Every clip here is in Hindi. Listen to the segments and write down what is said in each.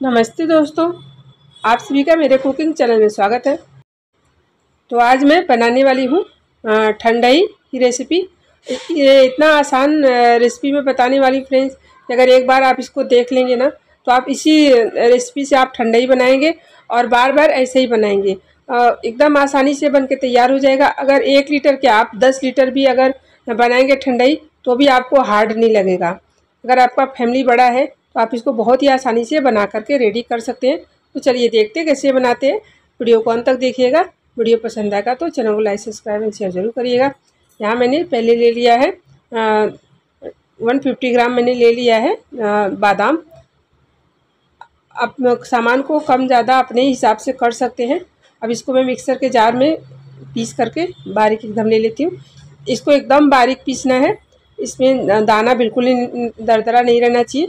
नमस्ते दोस्तों, आप सभी का मेरे कुकिंग चैनल में स्वागत है। तो आज मैं बनाने वाली हूँ ठंडाई की रेसिपी ये इतना आसान रेसिपी में बताने वाली फ्रेंड्स कि अगर एक बार आप इसको देख लेंगे ना तो आप इसी रेसिपी से आप ठंडाई बनाएँगे और बार बार ऐसे ही बनाएँगे। एकदम आसानी से बन के तैयार हो जाएगा। अगर एक लीटर के आप दस लीटर भी अगर बनाएँगे ठंडाई तो भी आपको हार्ड नहीं लगेगा। अगर आपका फैमिली बड़ा है तो आप इसको बहुत ही आसानी से बना करके रेडी कर सकते हैं। तो चलिए देखते हैं कैसे बनाते हैं। वीडियो को अंत तक देखिएगा। वीडियो पसंद आएगा तो चैनल को लाइक सब्सक्राइब एंड शेयर ज़रूर करिएगा। यहाँ मैंने पहले ले लिया है वन फिफ्टी ग्राम मैंने ले लिया है आ, बादाम। आप सामान को कम ज़्यादा अपने हिसाब से कर सकते हैं। अब इसको मैं मिक्सर के जार में पीस करके बारीक एकदम ले लेती हूँ। इसको एकदम बारीक पीसना है। इसमें दाना बिल्कुल ही दरदरा नहीं रहना चाहिए।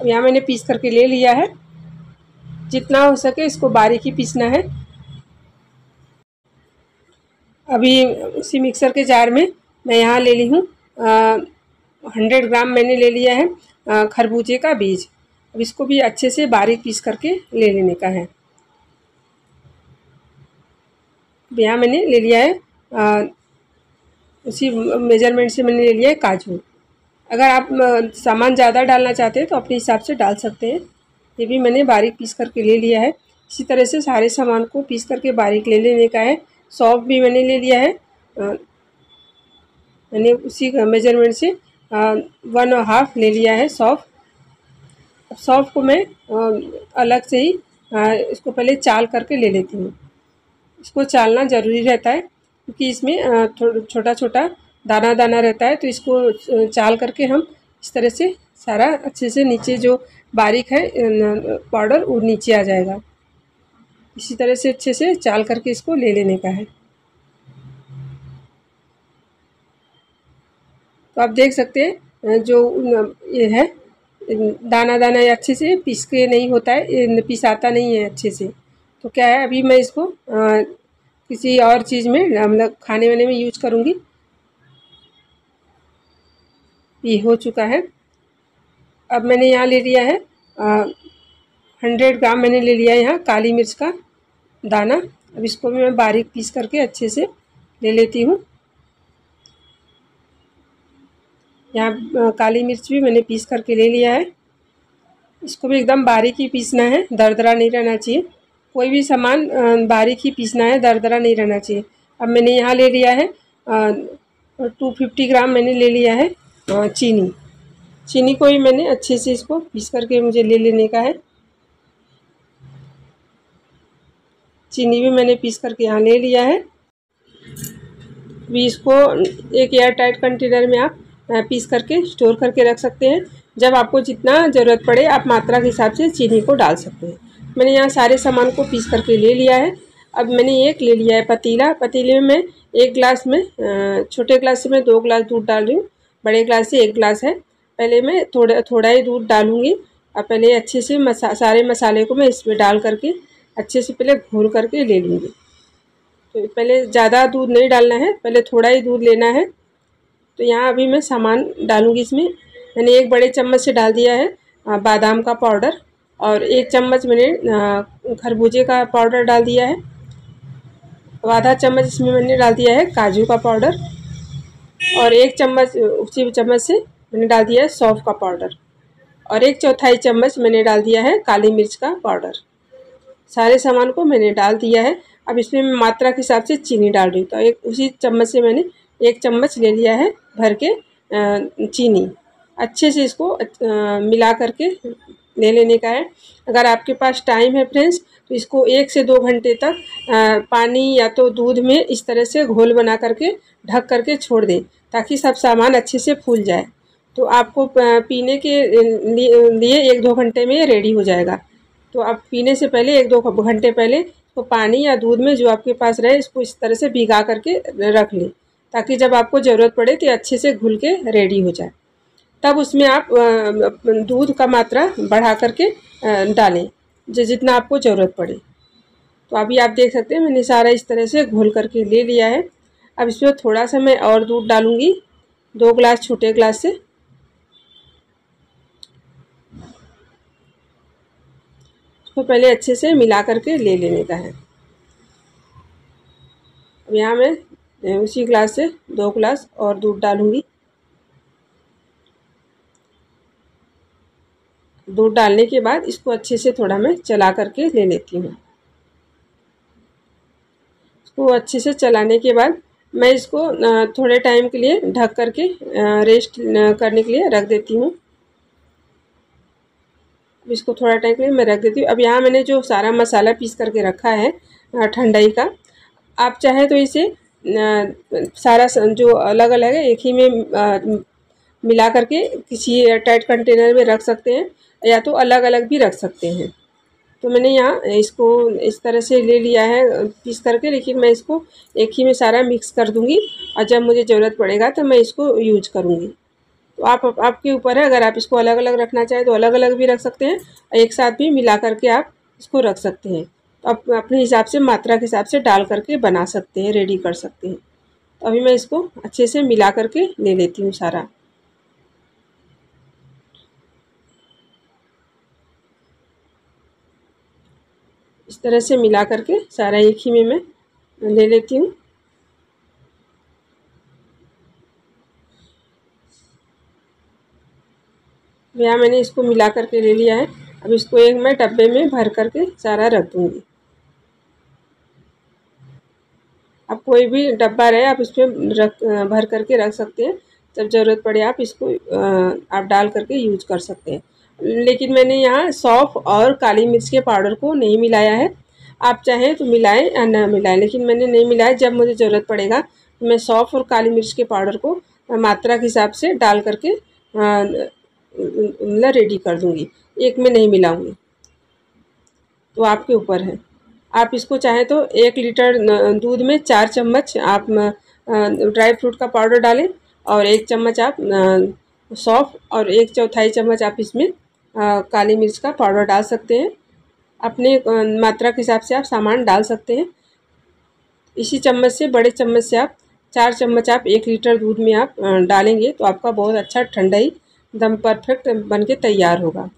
अब यहाँ मैंने पीस करके ले लिया है। जितना हो सके इसको बारीक ही पीसना है। अभी उसी मिक्सर के जार में मैं यहाँ ले ली हूँ। हंड्रेड ग्राम मैंने ले लिया है खरबूजे का बीज। अब इसको भी अच्छे से बारीक पीस करके ले लेने का है। यहाँ मैंने ले लिया है आ, उसी मेज़रमेंट से मैंने ले लिया है काजू। अगर आप सामान ज़्यादा डालना चाहते हैं तो अपने हिसाब से डाल सकते हैं। ये भी मैंने बारीक पीस करके ले लिया है। इसी तरह से सारे सामान को पीस करके बारीक ले लेने का है। सौंफ भी मैंने ले लिया है। मैंने उसी मेज़रमेंट से वन और हाफ़ ले लिया है सौंफ। सौंफ को मैं अलग से ही इसको पहले चाल करके ले लेती हूँ। इसको चालना ज़रूरी रहता है, क्योंकि इसमें छोटा छोटा दाना दाना रहता है तो इसको चाल करके हम इस तरह से सारा अच्छे से नीचे जो बारीक है पाउडर वो नीचे आ जाएगा। इसी तरह से अच्छे से चाल करके इसको ले लेने का है। तो आप देख सकते हैं जो ये है दाना दाना ये अच्छे से पीस के नहीं होता है पिसाता नहीं है अच्छे से। तो क्या है अभी मैं इसको आ, किसी और चीज़ में मतलब खाने वाने में यूज़ करूँगी। ये हो चुका है। अब मैंने यहाँ ले लिया है हंड्रेड ग्राम मैंने ले लिया है यहाँ काली मिर्च का दाना। अब इसको भी मैं बारीक पीस करके अच्छे से ले लेती हूँ। यहाँ काली मिर्च भी मैंने पीस करके ले लिया है। इसको भी एकदम बारीक ही पीसना है, दरदरा नहीं रहना चाहिए। कोई भी सामान बारीक ही पीसना है, दरदरा नहीं रहना चाहिए। अब मैंने यहाँ ले लिया है टू फिफ्टी ग्राम मैंने ले लिया है। चीनी। चीनी को ही मैंने अच्छे से इसको पीस करके मुझे ले लेने का है। चीनी भी मैंने पीस करके यहाँ ले लिया है। भी इसको एक एयर टाइट कंटेनर में आप पीस करके स्टोर करके रख सकते हैं। जब आपको जितना ज़रूरत पड़े, आप मात्रा के हिसाब से चीनी को डाल सकते हैं। मैंने यहाँ सारे सामान को पीस करके ले लिया है। अब मैंने एक ले लिया है पतीला। पतीले में एक गिलास में छोटे गिलास मैं दो गिलास दूध डाल रही हूँ। बड़े ग्लास से एक ग्लास है। पहले मैं थोड़ा थोड़ा ही दूध डालूँगी। और पहले अच्छे से मसा, सारे मसाले को मैं इसमें डाल करके, अच्छे से पहले घोल करके ले लूँगी। तो पहले ज़्यादा दूध नहीं डालना है, पहले थोड़ा ही दूध लेना है। तो यहाँ अभी मैं सामान डालूँगी इसमें। मैंने एक बड़े चम्मच से डाल दिया है बादाम का पाउडर और एक चम्मच मैंने खरबूजे का पाउडर डाल दिया है। आधा चम्मच इसमें मैंने डाल दिया है काजू का पाउडर। और एक चम्मच, उसी चम्मच से मैंने डाल दिया है सौंफ का पाउडर। और एक चौथाई चम्मच मैंने डाल दिया है काली मिर्च का पाउडर। सारे सामान को मैंने डाल दिया है। अब इसमें मैं मात्रा के हिसाब से चीनी डाल रही हूँ। तो एक, उसी चम्मच से मैंने एक चम्मच ले लिया है भर के चीनी। अच्छे से इसको मिला करके ले लेने का है। अगर आपके पास टाइम है फ्रेंड्स तो इसको एक से दो घंटे तक पानी या तो दूध में इस तरह से घोल बना करके, ढक करके छोड़ दें, ताकि सब सामान अच्छे से फूल जाए। तो आपको पीने के लिए एक दो घंटे में रेडी हो जाएगा। तो आप पीने से पहले, एक दो घंटे पहले तो पानी या दूध में जो आपके पास रहे, इसको इस तरह से भिगा करके रख लें, ताकि जब आपको ज़रूरत पड़े तो अच्छे से घुल के रेडी हो जाए। तब उसमें आप दूध का मात्रा बढ़ा करके डालें, जो, जितना आपको ज़रूरत पड़े। तो अभी आप देख सकते हैं, मैंने सारा इस तरह से घोल करके ले लिया है। अब इसमें थोड़ा सा मैं और दूध डालूँगी, दो ग्लास छोटे ग्लास से। इसको पहले अच्छे से मिला करके ले लेने का है। अब यहाँ मैं उसी ग्लास से दो ग्लास और दूध डालूँगी। दूध डालने के बाद इसको अच्छे से थोड़ा मैं चला करके ले लेती हूँ। इसको अच्छे से चलाने के बाद मैं इसको थोड़े टाइम के लिए ढक करके रेस्ट करने के लिए रख देती हूँ। इसको थोड़ा टाइम के लिए मैं रख देती हूँ। अब यहाँ मैंने जो सारा मसाला पीस करके रखा है ठंडाई का, आप चाहें तो इसे सारा जो अलग अलग है, एक ही में मिला करके किसी टाइट कंटेनर में रख सकते हैं, या तो अलग अलग भी रख सकते हैं। तो मैंने यहाँ इसको इस तरह से ले लिया है, पीस करके, लेकिन मैं इसको एक ही में सारा मिक्स कर दूँगी, और जब मुझे ज़रूरत पड़ेगा तो मैं इसको यूज़ करूँगी। तो आप, आपके ऊपर है, अगर आप इसको अलग अलग रखना चाहें तो अलग अलग भी रख सकते हैं एक साथ भी मिला करके आप इसको रख सकते हैं। तो आप अपने हिसाब से, मात्रा के हिसाब से डाल करके बना सकते हैं, रेडी कर सकते हैं। तो अभी मैं इसको अच्छे से मिला करके ले लेती हूँ सारा। इस तरह से मिला करके सारा एक ही में मैं ले लेती हूँ। यहाँ मैंने इसको मिला करके ले लिया है। अब इसको एक मैं डब्बे में भर करके सारा रख दूँगी। अब कोई भी डब्बा रहे, आप इसमें रख, भर करके रख सकते हैं। जब ज़रूरत पड़े आप इसको आप डाल करके यूज़ कर सकते हैं। लेकिन मैंने यहाँ सौफ़ और काली मिर्च के पाउडर को नहीं मिलाया है। आप चाहें तो मिलाएँ या न मिलाएँ, लेकिन मैंने नहीं मिलाया। जब मुझे ज़रूरत पड़ेगा तो मैं सौफ़ और काली मिर्च के पाउडर को मात्रा के हिसाब से डाल करके मतलब रेडी कर दूँगी। एक में नहीं मिलाऊँगी। तो आपके ऊपर है। आप इसको चाहें तो एक लीटर दूध में चार चम्मच आप ड्राई फ्रूट का पाउडर डालें और एक चम्मच आप सौफ़ और एक चौथाई चम्मच आप इसमें काली मिर्च का पाउडर डाल सकते हैं। अपने मात्रा के हिसाब से आप सामान डाल सकते हैं। इसी चम्मच से, बड़े चम्मच से आप, चार चम्मच आप एक लीटर दूध में आप डालेंगे तो आपका बहुत अच्छा ठंडा ठंडाई, दम परफेक्ट बन के तैयार होगा।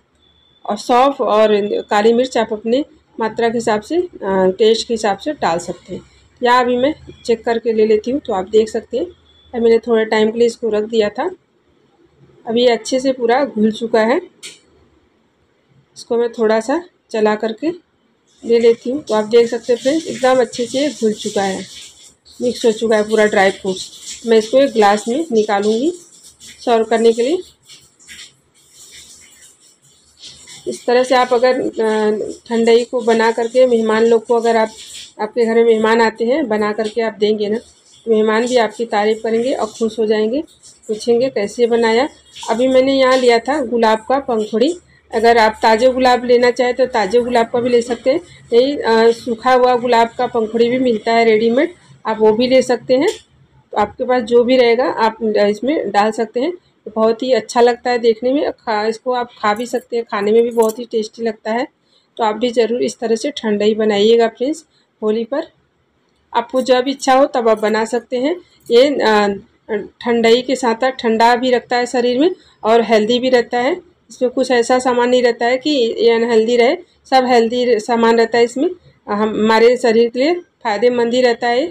और सौफ़ और काली मिर्च आप अपने मात्रा के हिसाब से टेस्ट के हिसाब से डाल सकते हैं। या अभी मैं चेक करके ले लेती हूँ तो आप देख सकते हैं। मैंने थोड़े टाइम के लिए इसको रख दिया था। अभी अच्छे से पूरा घुल चुका है। इसको मैं थोड़ा सा चला करके ले लेती हूँ। तो आप देख सकते हैं फ्रेंड्स, एकदम अच्छे से घुल चुका है। मिक्स हो चुका है पूरा ड्राई फ्रूट्स। मैं इसको एक ग्लास में निकालूँगी सर्व करने के लिए। इस तरह से आप अगर ठंडई को बना करके मेहमान लोग को अगर आप, आपके घर में मेहमान आते हैं, बना करके आप देंगे ना तो मेहमान भी आपकी तारीफ़ करेंगे और खुश हो जाएँगे। पूछेंगे कैसे बनाया। अभी मैंने यहाँ लिया था गुलाब का पंखुड़ी। अगर आप ताज़े गुलाब लेना चाहें तो ताज़े गुलाब का भी ले सकते हैं। नहीं सूखा हुआ गुलाब का पंखुड़ी भी मिलता है रेडीमेड, आप वो भी ले सकते हैं। तो आपके पास जो भी रहेगा, आप इसमें डाल सकते हैं। तो बहुत ही अच्छा लगता है देखने में। खा, इसको आप खा भी सकते हैं, खाने में भी बहुत ही टेस्टी लगता है। तो आप भी ज़रूर इस तरह से ठंडाई बनाइएगा फ्रेंड्स, होली पर। आपको जब इच्छा हो तब आप बना सकते हैं। ये ठंडाई के साथ साथ ठंडा भी रखता है शरीर में और हेल्दी भी रहता है। इसमें कुछ ऐसा सामान नहीं रहता है कि ये अनहेल्दी रहे, सब हेल्दी सामान रहता है इसमें। हमारे शरीर के लिए फ़ायदेमंद ही रहता है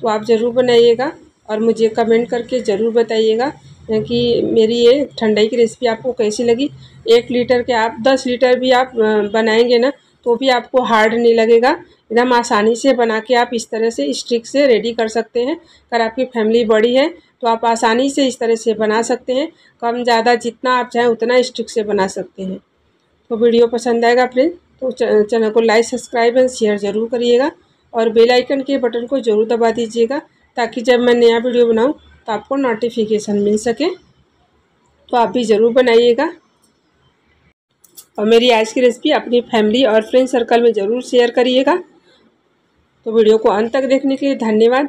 तो आप ज़रूर बनाइएगा और मुझे कमेंट करके ज़रूर बताइएगा कि मेरी ये ठंडाई की रेसिपी आपको कैसी लगी। एक लीटर के आप, दस लीटर भी आप बनाएँगे ना तो भी आपको हार्ड नहीं लगेगा। एकदम आसानी से बना के आप इस तरह से स्टिक से रेडी कर सकते हैं। अगर आपकी फैमिली बड़ी है तो आप आसानी से इस तरह से बना सकते हैं। कम ज़्यादा जितना आप चाहें उतना स्टिक से बना सकते हैं। तो वीडियो पसंद आएगा फ्रेंड तो चैनल को लाइक, सब्सक्राइब एंड शेयर ज़रूर करिएगा और बेल आइकन के बटन को ज़रूर दबा दीजिएगा ताकि जब मैं नया वीडियो बनाऊँ तो आपको नोटिफिकेशन मिल सके। तो आप भी ज़रूर बनाइएगा। और मेरी आज की रेसिपी अपनी फैमिली और फ्रेंड सर्कल में ज़रूर शेयर करिएगा। तो वीडियो को अंत तक देखने के लिए धन्यवाद।